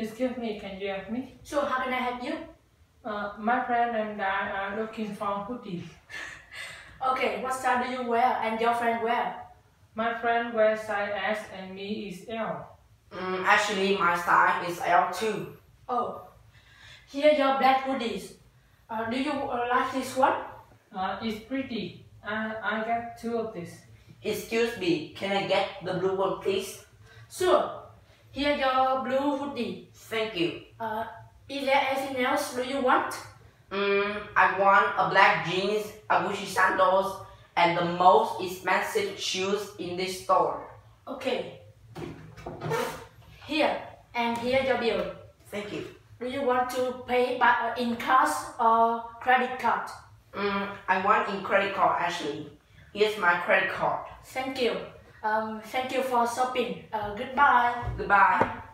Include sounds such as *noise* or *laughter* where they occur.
Excuse me, can you help me? So how can I help you? Uh, my friend and I are looking for hoodies. *laughs* Okay, what style do you wear and your friend wear? My friend wears size S and me is L. Mm, actually, my size is L too. Oh, here your black hoodies. Uh, do you uh, like this one? Uh, it's pretty. I, I got two of this. Excuse me, can I get the blue one, please? Sure. Here your blue hoodie. Thank you. Uh, is there anything else do you want? Mm, I want a black jeans, a Gucci sandals, and the most expensive shoes in this store. Okay. Here and here your bill. Thank you. Do you want to pay by uh, in cash or credit card? Mm, I want in credit card actually. Here's my credit card. Thank you. Um, thank you for shopping. Uh, goodbye. Goodbye.